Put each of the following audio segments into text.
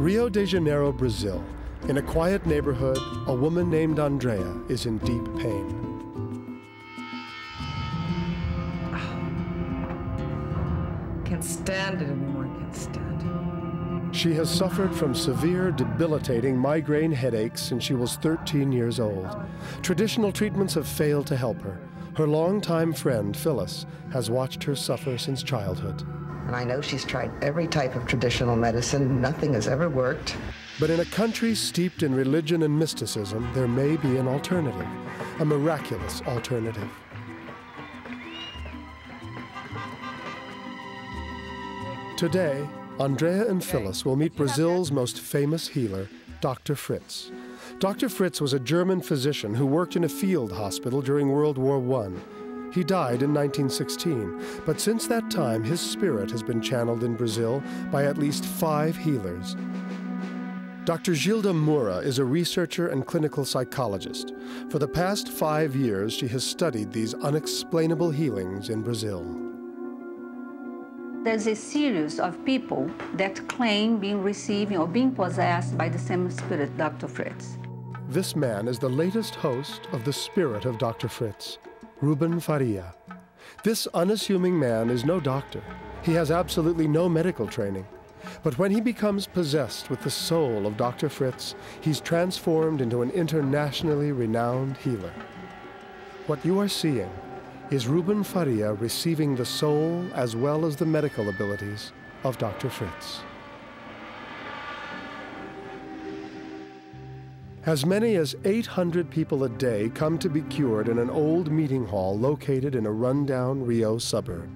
Rio de Janeiro, Brazil. In a quiet neighborhood, a woman named Andrea is in deep pain. Can't stand it anymore. Can't stand it. She has suffered from severe, debilitating migraine headaches since she was 13 years old. Traditional treatments have failed to help her. Her longtime friend, Phyllis, has watched her suffer since childhood. And I know she's tried every type of traditional medicine. Nothing has ever worked. But in a country steeped in religion and mysticism, there may be an alternative, a miraculous alternative. Today, Andrea and Phyllis will meet Brazil's most famous healer, Dr. Fritz. Dr. Fritz was a German physician who worked in a field hospital during World War I. He died in 1916, but since that time, his spirit has been channeled in Brazil by at least five healers. Dr. Gilda Moura is a researcher and clinical psychologist. For the past five years, she has studied these unexplainable healings in Brazil. There's a series of people that claim being receiving or being possessed by the same spirit, Dr. Fritz. This man is the latest host of The Spirit of Dr. Fritz, Ruben Faria. This unassuming man is no doctor. He has absolutely no medical training. But when he becomes possessed with the soul of Dr. Fritz, he's transformed into an internationally renowned healer. What you are seeing is Ruben Faria receiving the soul as well as the medical abilities of Dr. Fritz. As many as 800 people a day come to be cured in an old meeting hall located in a rundown Rio suburb.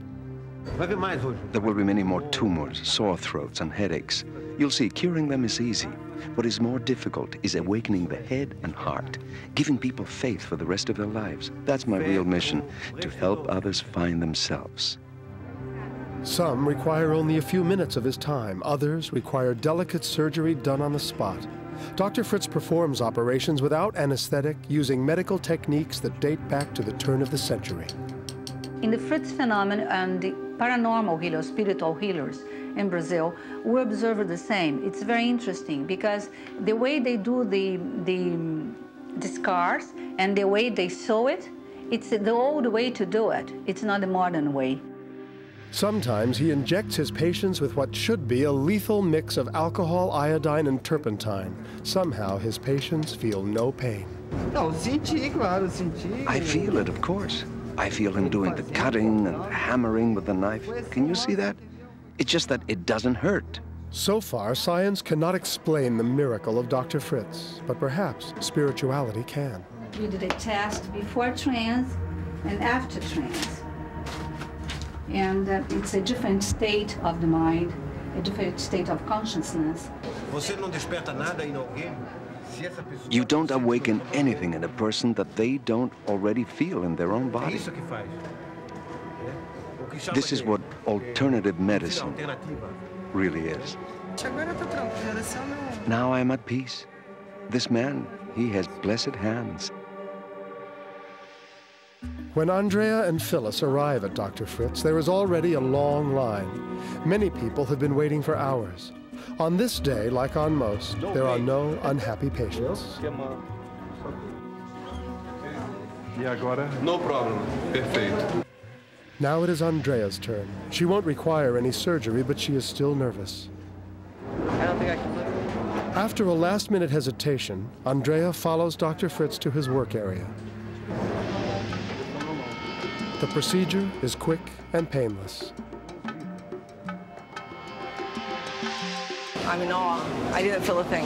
There will be many more tumors, sore throats, and headaches. You'll see curing them is easy. What is more difficult is awakening the head and heart, giving people faith for the rest of their lives. That's my real mission, to help others find themselves. Some require only a few minutes of his time. Others require delicate surgery done on the spot. Dr. Fritz performs operations without anesthetic using medical techniques that date back to the turn of the century. In the Fritz phenomenon and the paranormal healers, spiritual healers in Brazil, we observe the same. It's very interesting because the way they do the, the, the scars and the way they sew it, it's the old way to do it. It's not the modern way. Sometimes he injects his patients with what should be a lethal mix of alcohol, iodine, and turpentine. Somehow his patients feel no pain. I feel it, of course. I feel him doing the cutting and hammering with the knife. Can you see that? It's just that it doesn't hurt. So far, science cannot explain the miracle of Dr. Fritz, but perhaps spirituality can. We did a test before trance and after trance. And uh, it's a different state of the mind, a different state of consciousness. You don't awaken anything in a person that they don't already feel in their own body. This is what alternative medicine really is. Now I am at peace. This man, he has blessed hands. When Andrea and Phyllis arrive at Dr. Fritz, there is already a long line. Many people have been waiting for hours. On this day, like on most, there are no unhappy patients. E agora? No problem. Perfeito. Now it is Andrea's turn. She won't require any surgery, but she is still nervous. I don't think I can live. After a last-minute hesitation, Andrea follows Dr. Fritz to his work area. The procedure is quick and painless. I'm in awe. I didn't feel a thing.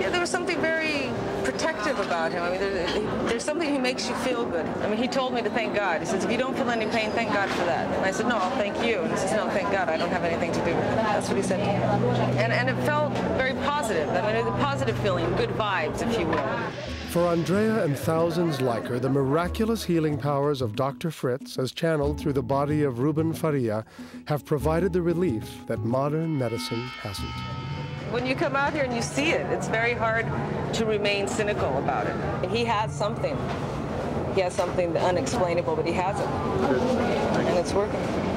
Yeah, there was something very protective about him. I mean, there, there's something he makes you feel good. I mean, he told me to thank God. He says, if you don't feel any pain, thank God for that. And I said, no, I'll thank you. And he says, no, thank God. I don't have anything to do with it. That's what he said to me. And, and it felt very positive. I mean, it was a positive feeling, good vibes, if you will. For Andrea and thousands like her, the miraculous healing powers of Dr. Fritz, as channeled through the body of Ruben Faria, have provided the relief that modern medicine hasn't. When you come out here and you see it, it's very hard to remain cynical about it. He has something. He has something unexplainable, but he has it. And it's working.